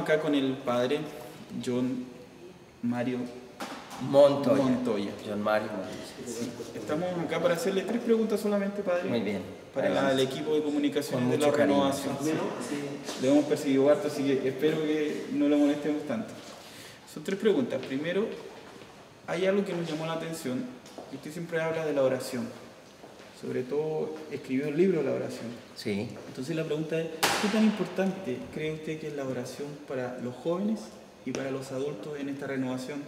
Estamos acá con el padre John Mario Montoya. Montoya. John Mario Montoya. Estamos acá para hacerle tres preguntas solamente, padre. Muy bien. Para Adelante. el equipo de comunicación de la cariño. renovación. Le hemos percibido harto, así que espero que no lo molestemos tanto. Son tres preguntas. Primero, hay algo que nos llamó la atención. Usted siempre habla de la oración. Sobre todo, escribió un libro la oración. Sí. Entonces la pregunta es, ¿qué tan importante cree usted que es la oración para los jóvenes y para los adultos en esta renovación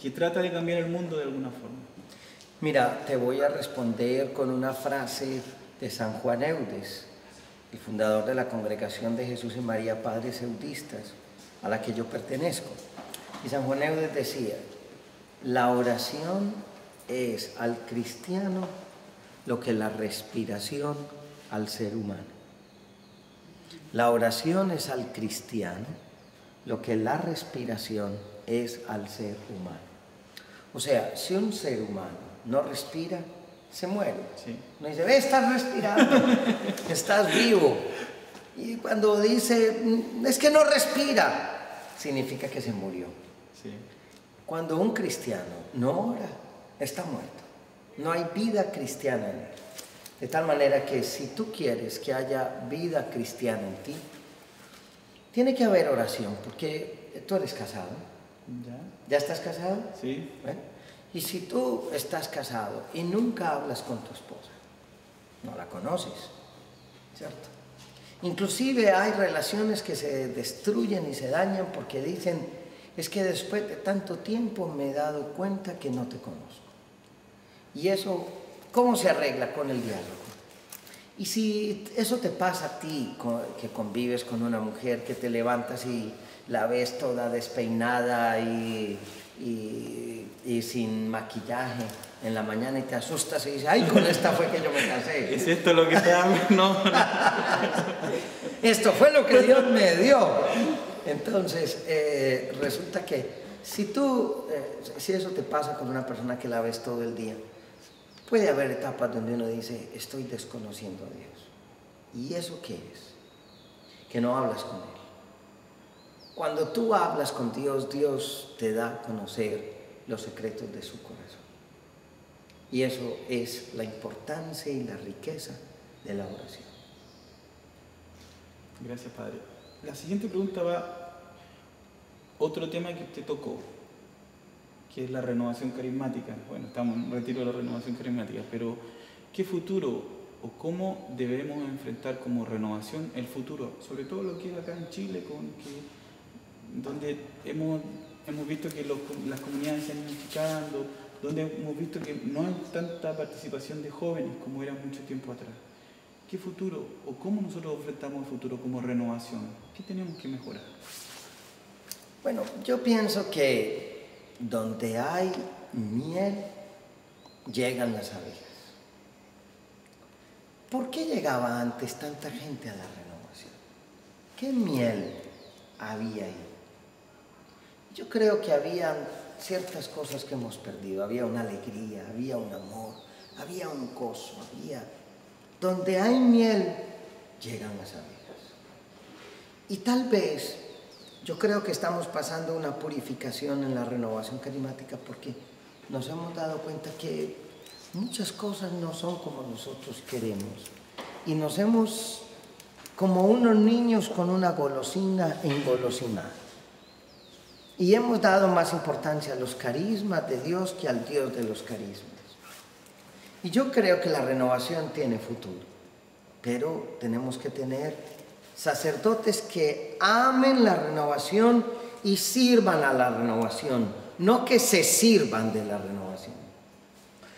que trata de cambiar el mundo de alguna forma? Mira, te voy a responder con una frase de San Juan Eudes, el fundador de la Congregación de Jesús y María Padres Eudistas, a la que yo pertenezco. Y San Juan Eudes decía, la oración es al cristiano lo que la respiración al ser humano. La oración es al cristiano lo que la respiración es al ser humano. O sea, si un ser humano no respira, se muere. Sí. No dice, ve, estás respirando, estás vivo. Y cuando dice, "Mm, es que no respira, significa que se murió. Sí. Cuando un cristiano no ora, está muerto. No hay vida cristiana en él. De tal manera que si tú quieres que haya vida cristiana en ti, tiene que haber oración, porque tú eres casado. ¿Ya? ¿Ya estás casado? Sí. Bueno, y si tú estás casado y nunca hablas con tu esposa, no la conoces, ¿cierto? Inclusive hay relaciones que se destruyen y se dañan porque dicen, es que después de tanto tiempo me he dado cuenta que no te conozco. Y eso, ¿cómo se arregla con el diálogo? Y si eso te pasa a ti, que convives con una mujer, que te levantas y la ves toda despeinada y, y- y sin maquillaje en la mañana y te asustas y dices, ay, con esta fue que yo me casé. ¿Es esto lo que está No, no. Esto fue lo que Dios me dio. Entonces, eh, resulta que si tú, eh, si eso te pasa con una persona que la ves todo el día, puede haber etapas donde uno dice, estoy desconociendo a Dios. ¿Y eso qué es? Que no hablas con Él. Cuando tú hablas con Dios, Dios te da a conocer los secretos de su corazón. Y eso es la importancia y la riqueza de la oración. Gracias, Padre. La siguiente pregunta va otro tema que usted tocó, es la renovación carismática. Bueno, estamos en un retiro de la renovación carismática, pero ¿qué futuro o cómo debemos enfrentar como renovación el futuro? Sobre todo lo que es acá en Chile, con que, donde hemos, hemos visto que las comunidades se han ido achicando, donde hemos visto que no hay tanta participación de jóvenes como era mucho tiempo atrás. ¿Qué futuro o cómo nosotros enfrentamos el futuro como renovación? ¿Qué tenemos que mejorar? Bueno, yo pienso que donde hay miel, llegan las abejas. ¿Por qué llegaba antes tanta gente a la renovación? ¿Qué miel había ahí? Yo creo que había ciertas cosas que hemos perdido. Había una alegría, había un amor, había un gozo, había... Donde hay miel, llegan las abejas. Y tal vez yo creo que estamos pasando una purificación en la renovación carismática porque nos hemos dado cuenta que muchas cosas no son como nosotros queremos. Y nos hemos, como unos niños con una golosina engolosinada. Y hemos dado más importancia a los carismas de Dios que al Dios de los carismas. Y yo creo que la renovación tiene futuro, pero tenemos que tener sacerdotes que amen la renovación y sirvan a la renovación, no que se sirvan de la renovación.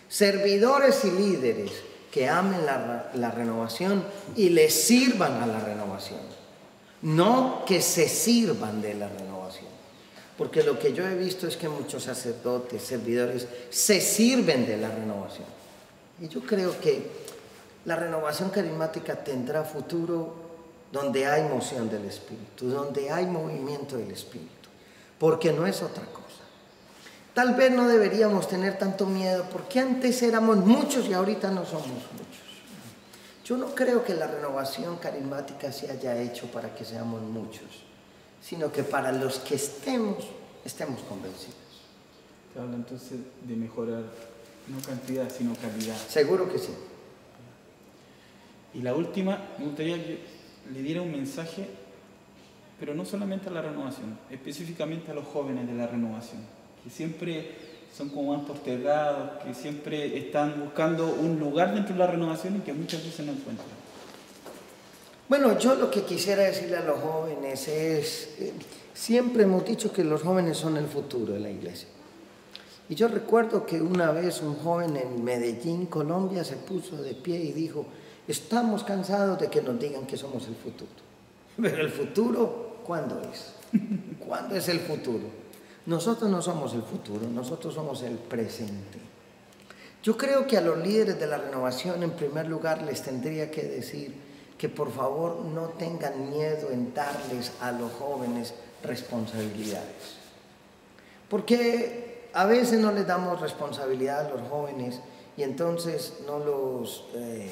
Servidores y líderes que amen la, renovación y le sirvan a la renovación, no que se sirvan de la renovación. Porque lo que yo he visto es que muchos sacerdotes, servidores, se sirven de la renovación. Y yo creo que la renovación carismática tendrá futuro donde hay moción del Espíritu, donde hay movimiento del Espíritu, porque no es otra cosa. Tal vez no deberíamos tener tanto miedo, porque antes éramos muchos y ahorita no somos muchos. Yo no creo que la renovación carismática se haya hecho para que seamos muchos. sino que para los que estemos, estemos convencidos. Te habla entonces de mejorar no cantidad, sino calidad. Seguro que sí. Y la última, me gustaría que le diera un mensaje, pero no solamente a la renovación, específicamente a los jóvenes de la renovación, que siempre son como más postergados, que siempre están buscando un lugar dentro de la renovación y que muchas veces no encuentran. Bueno, yo lo que quisiera decirle a los jóvenes es, eh, siempre hemos dicho que los jóvenes son el futuro de la iglesia. Y yo recuerdo que una vez un joven en Medellín, Colombia, se puso de pie y dijo, estamos cansados de que nos digan que somos el futuro. Pero el futuro, ¿cuándo es? ¿Cuándo es el futuro? Nosotros no somos el futuro, nosotros somos el presente. Yo creo que a los líderes de la renovación, en primer lugar, les tendría que decir que por favor no tengan miedo en darles a los jóvenes responsabilidades. Porque a veces no les damos responsabilidad a los jóvenes y entonces no los, eh,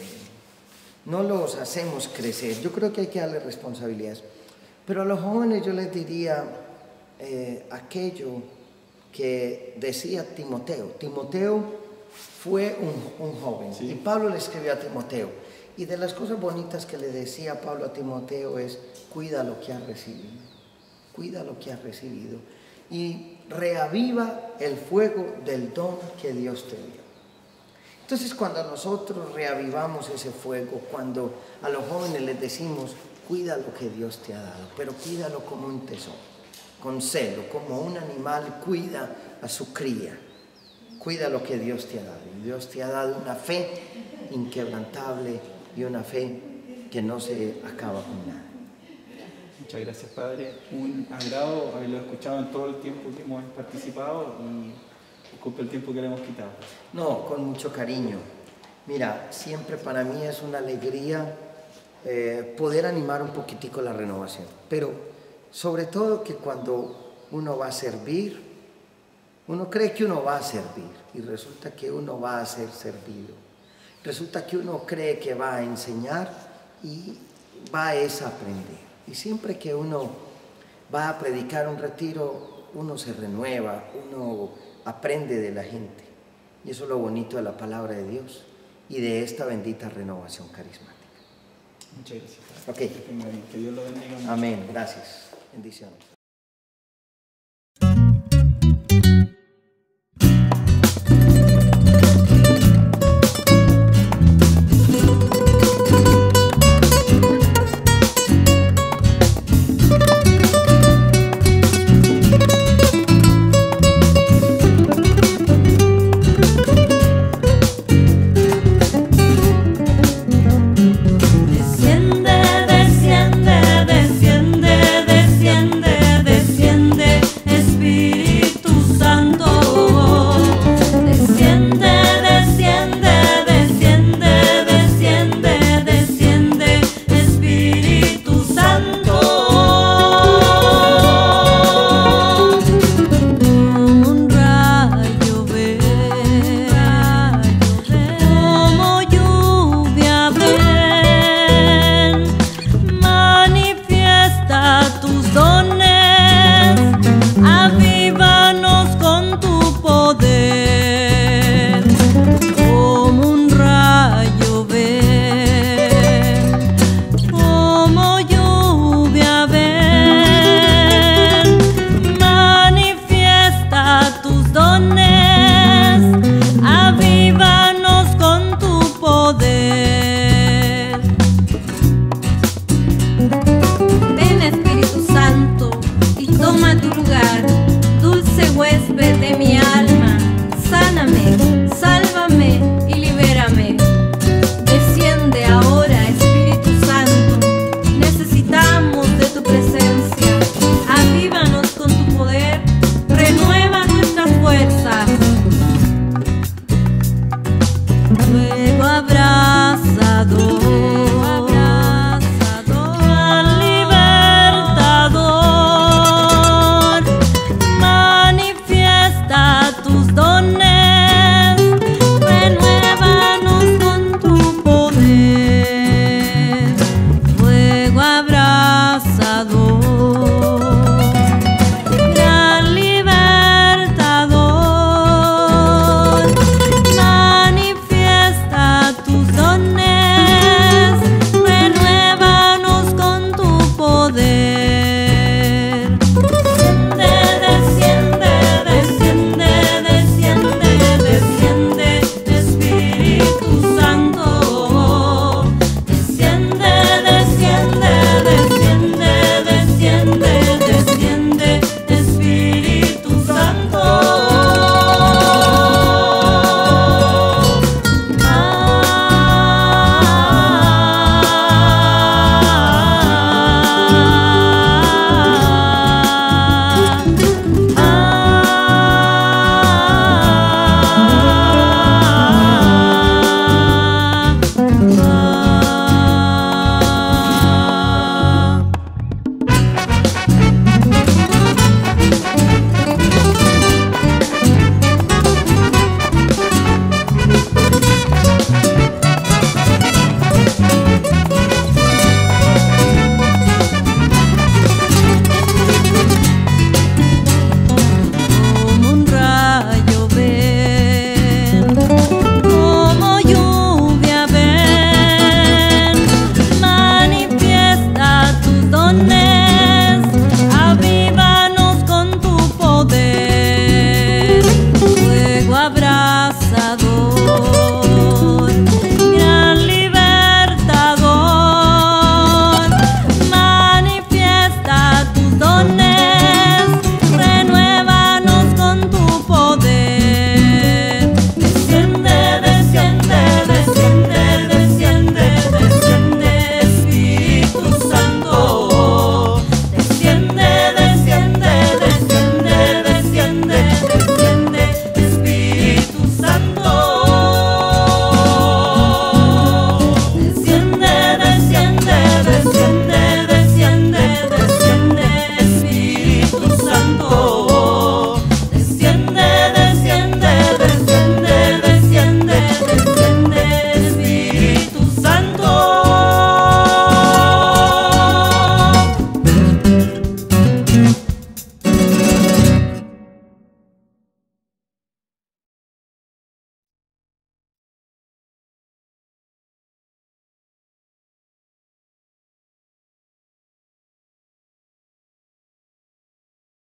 no los hacemos crecer. Yo creo que hay que darles responsabilidades. Pero a los jóvenes yo les diría eh, aquello que decía Timoteo. Timoteo fue un, joven y Pablo le escribió a Timoteo. Y de las cosas bonitas que le decía Pablo a Timoteo es, cuida lo que has recibido, cuida lo que has recibido. Y reaviva el fuego del don que Dios te dio. Entonces cuando nosotros reavivamos ese fuego, cuando a los jóvenes les decimos, cuida lo que Dios te ha dado, pero cuídalo como un tesoro, con celo, como un animal cuida a su cría, cuida lo que Dios te ha dado. Y Dios te ha dado una fe inquebrantable y una fe que no se acaba con nada. Muchas gracias, Padre. Un agrado haberlo escuchado en todo el tiempo que hemos participado disculpe el tiempo que le hemos quitado. No, con mucho cariño. Mira, siempre para mí es una alegría eh, poder animar un poquitico la renovación, pero sobre todo que cuando uno va a servir, uno cree que uno va a servir y resulta que uno va a ser servido. Resulta que uno cree que va a enseñar y va a aprender. Y siempre que uno va a predicar un retiro, uno se renueva, uno aprende de la gente. Y eso es lo bonito de la palabra de Dios y de esta bendita renovación carismática. Muchas gracias. Ok. Que Dios lo bendiga. Amén. Gracias. Bendiciones.